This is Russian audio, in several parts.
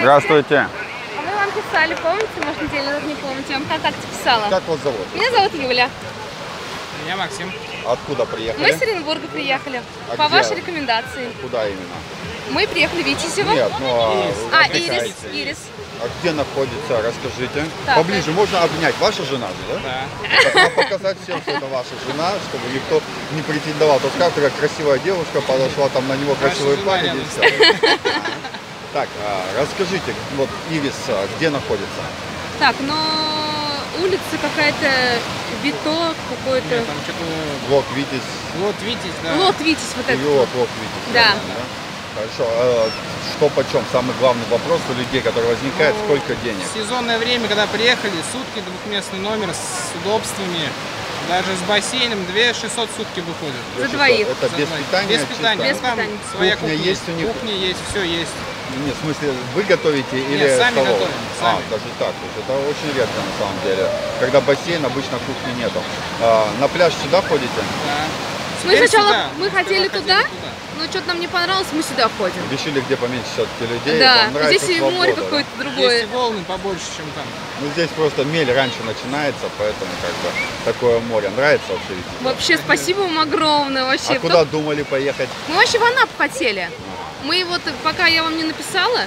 Здравствуйте. А мы вам писали, помните, может, неделю назад не помните, я вам ВКонтакте писала. Как вас зовут? Меня зовут Юля. Я Максим. Откуда Мы приехали? с Оренбурга приехали. А по где? вашей рекомендации. Куда именно? Мы приехали в Витязево. Нет, ну а, А. Ирис, Ирис. А где находится? Расскажите. Так. Поближе можно обнять. Ваша жена же, да? Да. Так надо показать всем, что это ваша жена, чтобы никто не претендовал. То скажут, как красивая девушка подошла, там на него красивый парень и все. Так, а, расскажите, вот Ирис а, где находится? Так, но улица какая-то, Вито какой-то. Нет, там что-то... Блок Витязь. Вот, видите, да. Лот Витязь вот этот. Или вот Блок Витязь. Да. Хорошо. а, что почем? Самый главный вопрос у людей, который возникает, Ну, сколько денег? Сезонное время, когда приехали, сутки, двухместный номер с удобствами, даже с бассейном, 2 600 сутки выходит. За двоих. Это За без двоих. питания? Без чисто? питания. Без там питания. Своя Кухня кухня, есть у них? Кухня есть, все есть. Нет, в смысле, вы готовите или сами столовая? готовим, А, сами. даже так. То есть это очень редко на самом деле. Когда бассейн, обычно кухни нету. А, на пляж сюда ходите? Да. Мы Теперь сначала сюда. мы хотели туда, туда. но что-то нам не понравилось, мы сюда ходим. Решили, где поменьше все-таки людей. да, здесь и море да? какое-то Здесь и другое. волны побольше, чем там. Ну здесь просто мель раньше начинается, поэтому как бы такое море. Нравится вообще? Вообще, спасибо вам огромное вообще. А куда думали поехать? Мы вообще в Анапу хотели. Мы вот, пока я вам не написала,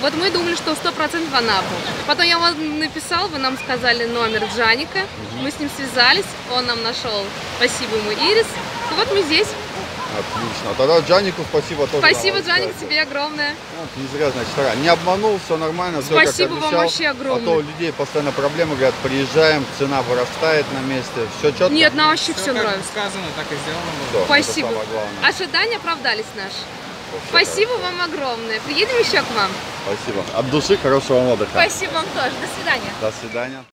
вот мы думали, что 100% в Анапу. Потом я вам написала, вы нам сказали номер Джаника, мы с ним связались, он нам нашел, спасибо ему, Ирис. И вот мы здесь. Отлично. Тогда Джанику спасибо тоже. Спасибо, Джаник, сказать. тебе огромное. Вот, не зря, значит. Не обманул, все нормально, все Спасибо вам вообще огромное. А то у людей постоянно проблемы, говорят, приезжаем, цена вырастает на месте, все четко. Нет, нам вообще Все все как нравится. сказано, так и сделано было. Это Спасибо. Ожидания оправдались наши. Вообще Спасибо хорошо. вам огромное. Приедем еще к вам. Спасибо. От души хорошего вам отдыха. Спасибо вам тоже. До свидания. До свидания.